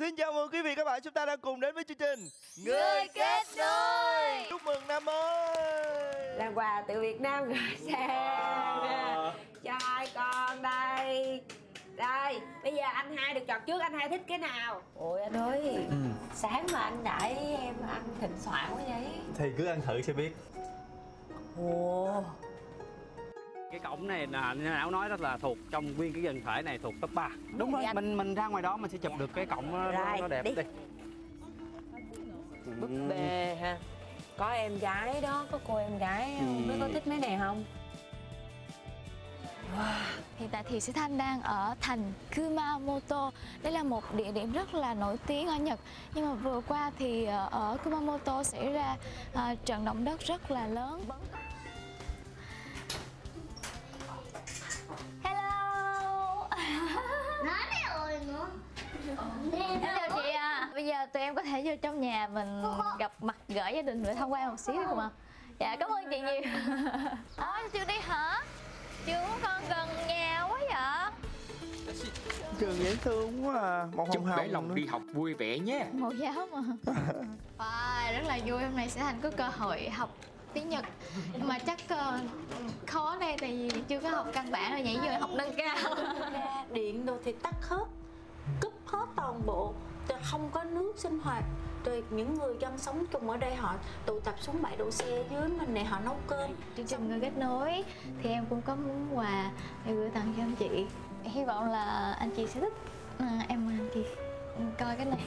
Xin chào mừng quý vị các bạn chúng ta đang cùng đến với chương trình Người kết nối. Chúc mừng năm mới. Là quà từ Việt Nam gửi sang cho hai con đây? Đây bây giờ anh hai được chọn trước anh hai thích cái nào? Ôi anh ơi sáng mà anh đãi em ăn thịnh soạn quá vậy. Thì cứ ăn thử sẽ biết. Ồ cái cổng này là như Ảo nói đó là thuộc trong nguyên cái quần thể này thuộc top 3 đúng rồi. Dạ. mình mình ra ngoài đó mình sẽ chụp được cái cổng nó, nó, đẹp đi. đi. Búp bê ha. Có em gái đó có cô em gái không? Biết có thích mấy này không? Hiện tại thì Sĩ Thanh đang ở thành Kumamoto. Đây là một địa điểm rất là nổi tiếng ở Nhật. Nhưng mà vừa qua thì ờ, ở Kumamoto xảy ra ờ, trận động đất rất là lớn Bây giờ tụi em có thể vô trong nhà mình gặp mặt gỡ gia đình và tham quan một xíu được không ạ? Dạ cảm ơn chị nhiều. Ôi chưa đi hả? Chưa con gần nhà quá vậy. Trường dễ thương quá à. Một Chúc hồng nữa. đi học vui vẻ nhé. Mẫu giáo mà. Wow, rất là vui hôm nay sẽ thành có cơ hội học tiếng Nhật. Mà chắc ờ, khó đây tại vì chưa có học căn bản rồi nhảy vô học nâng cao. Điện đồ thì tắt hết không có nước sinh hoạt. Rồi những người dân sống chung ở đây họ tụ tập xuống bãi đỗ xe dưới mình này họ nấu cơm. Chương trình người kết nối. Thì em cũng có món quà để gửi tặng cho anh chị. Hy vọng là anh chị sẽ thích. À, em mời anh chị. Coi cái này.